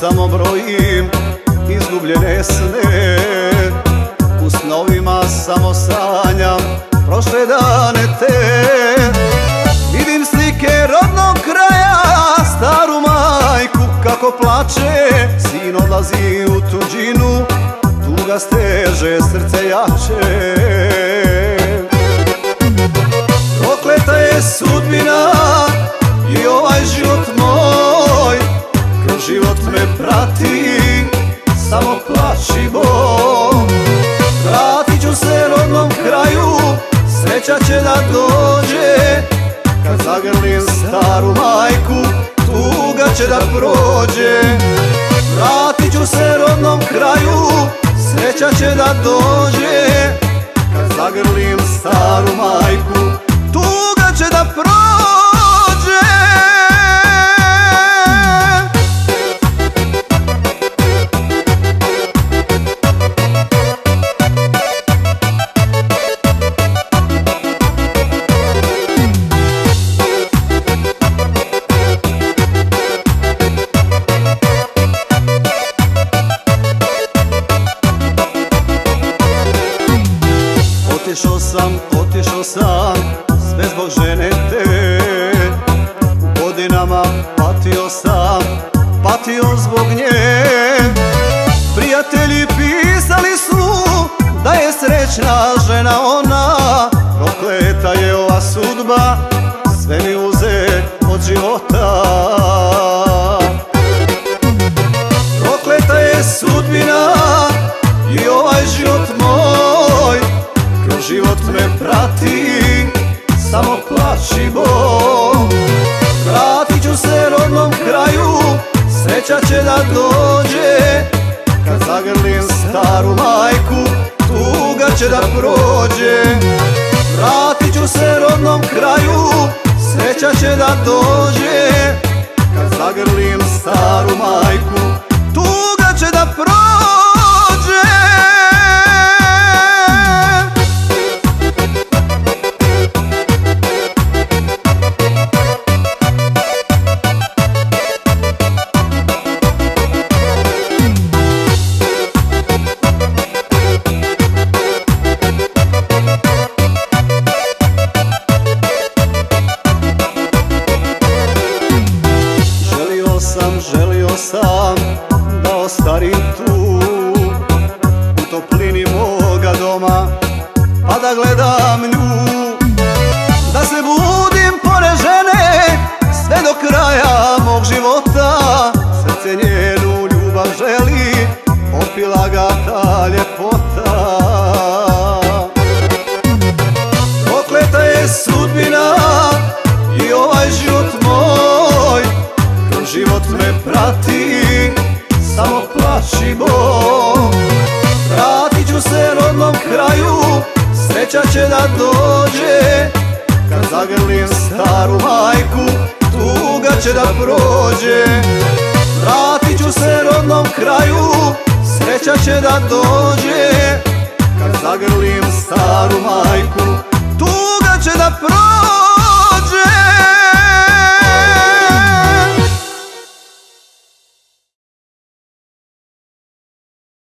Samo brojim izgubljene sne. U snovima samo sanjam prošle dane te. Vidim slike rodnog kraja Staru majku kako plače. Sin odlazi u tuđinu Tuga steže srce jače. Dođe. Kad zagrlim staru majku, tuga će da prođe. Vratit ću se rodnom kraju, sreća će da dođe. Kad zagrlim staru majku, sam, otišao sam, sve zbog žene te. Godinama patio sam, patio zbog nje. Prijatelji pisali su da je srećna žena ona. Prokleta je ova sudba, sve mi uze od života prati, samo plaći Bog Vratit ću se rodnom kraju, sreća će da dođe. Kad zagrlim staru majku, tuga će da prođe. Vratit ću se rodnom kraju, sreća će da dođe. Kad zagrlim staru majku, sam da ostarim tu. U toplini moga doma pa da gledam nju. Da se budim pored žene sve do kraja mog života. Srce njenu ljubav želi, opila ga ta ljepota. Prokleta je sudbina i ovaj život moj život me prati, Bog Vratit ću se rodnom kraju, sreća će da dođe. Kad zagrlim staru majku, tuga će da prođe. Vratit ću se rodnom kraju, sreća će da dođe. Kad zagrlim staru majku, tuga će da prođe